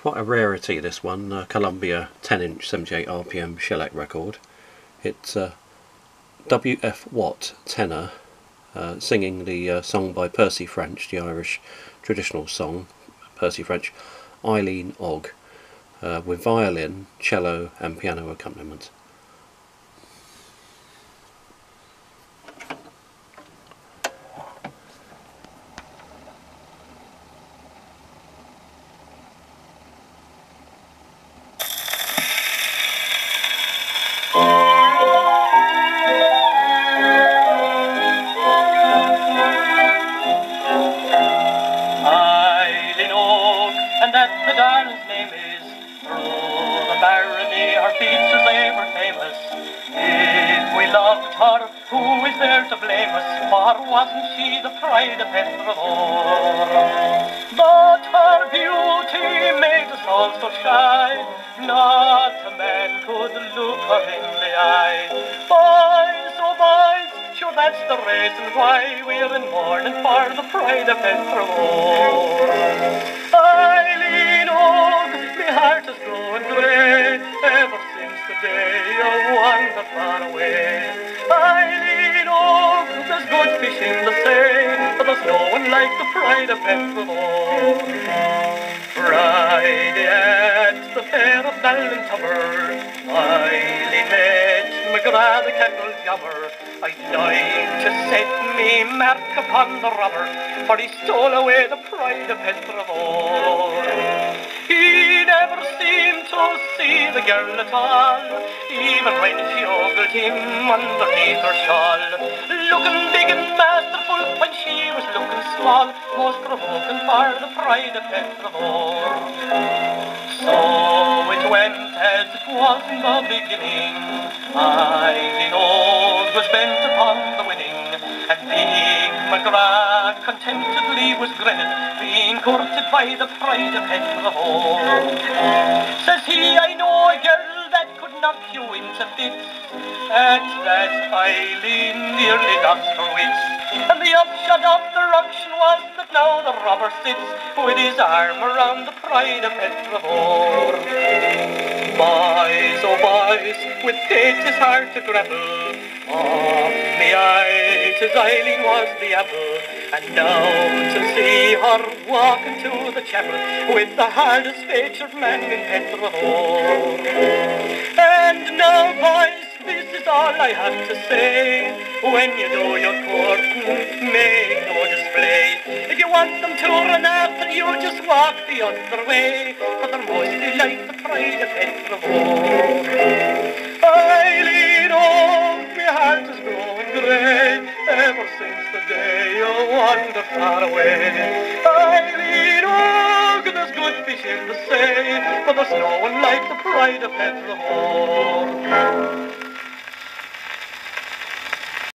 Quite a rarity this one, uh, Columbia 10 inch 78 RPM shellac record. It's uh, W.F. Watt tenor uh, singing the uh, song by Percy French, the Irish traditional song, Percy French, Eileen Og, uh, with violin, cello and piano accompaniment. Barony her features they were famous If we loved her, who is there to blame us? For wasn't she the pride of Petravore? But her beauty made us all so shy Not a man could look her in the eye Boys, oh boys, sure that's the reason why We're in mourning for the pride of Petravore day you wandered far away. Eileen, oh, there's good fish in the sea, but there's no one like the pride of Petravore. Friday at the fair of Ballintubber, Eileen met McGrath the kettle jummer. I'd like to set me mark upon the robber, for he stole away the pride of Petravore. To see the girl at all, even when she ogled him underneath her shawl. Looking big and masterful when she was looking small, most provoking for the pride of Petravore. So it went as it was in the beginning. Eileen Og was bent McGrath contentedly was grinning, being courted by the pride of Petravore. Says he, I know a girl that could knock you into fits. At that Eileen nearly lost her wits. And the upshot of the ruction was that now the robber sits with his arm around the pride of Petravore. Boys, oh boys, with fate is hard to grapple. Of me eye, tis Eileen was the apple, and now to see her walk into the chapel with the hardest featured man in Petravore. And now, boys, this is all I have to say. When you do your courting, make no display. If you want them to run after you, just walk the other way, for they're mostly like the pride of Petravore. You wandered far away. Eileen, oh, there's good fish in the sea, but there's no one like the pride of Petravore.